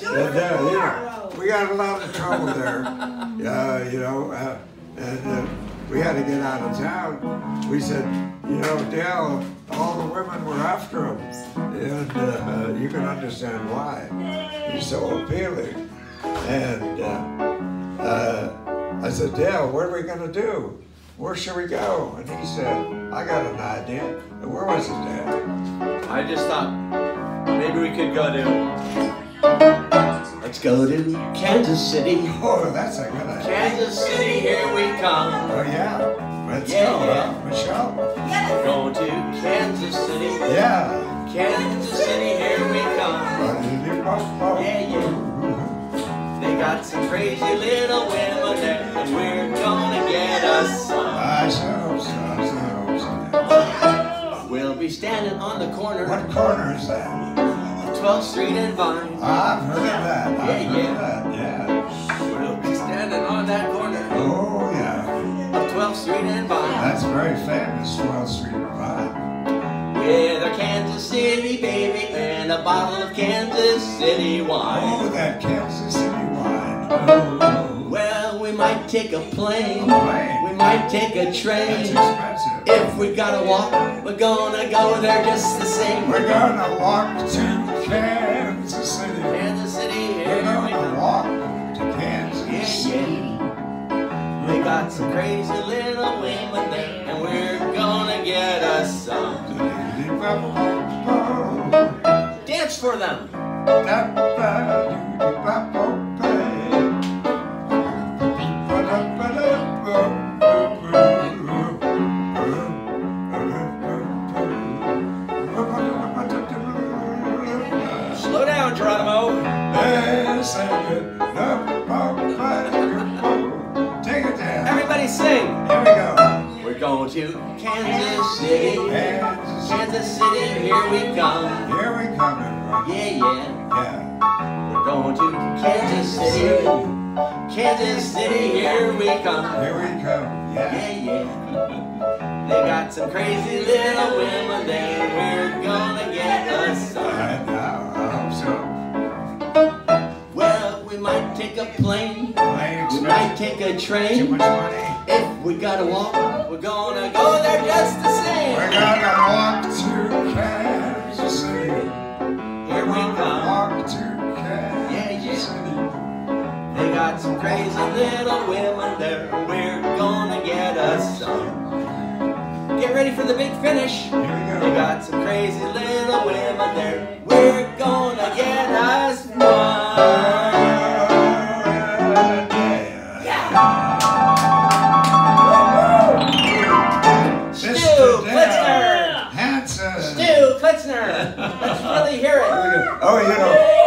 was. And, you know, we got a lot of trouble there. Uh, you know, uh, and uh, we had to get out of town. We said, you know, Dale, all the women were after him. And uh, you can understand why. He's so appealing. And uh, uh, I said, Dale, what are we going to do? Where should we go? And he said, I got an idea. And where was it, Dad? I just thought maybe we could go to. Let's go to Kansas City. Oh, that's a good idea. Kansas City, here we come. Oh, yeah. Let's Yeah, go, yeah. huh? Michelle. We're going to Kansas City. Yeah. Kansas City, here we come. Yeah, Yeah, yeah. They got some crazy little women there, and we're gonna get us some. I so hope so. I hope so. We'll be standing on the corner, What corner is that? 12th Street and Vine. I've heard of that. I've Yeah, heard yeah. that. Yeah. We'll be standing on that corner Oh, yeah. of 12th Street and Vine. That's very famous, 12th Street and Vine. With a Kansas City baby and a bottle of Kansas City wine. Oh, that Kansas City wine. Oh, Well, we might take a plane, Plane. we might take a that's train. expensive. If we gotta walk, we're gonna go there just the same. We're gonna walk to Kansas City. Kansas City, We're here we gonna go. walk to Kansas Yeah, City. yeah. They got some crazy little women there, and we're gonna get us some. Dance for them. Take it down. Everybody sing. Here we go. We're going to Kansas City. Kansas City. Here we come. Here we come. Yeah, yeah. Yeah. We're going to Kansas City. Kansas City, here we come. Here we come. Yeah, Yeah. yeah. They got some crazy little women there. A plane. I We might take a too train. much money. If we gotta walk, we're gonna go there just the same. We're gonna walk to Kansas City. Here we come. walk to Kansas Yeah, yeah. They got some crazy little women there. We're gonna get us some. Get ready for the big finish. Here we They go. got some crazy little women there. Stu. Klitzner. Hanson. Stu Klitzner. Let's really hear it. Oh, you know,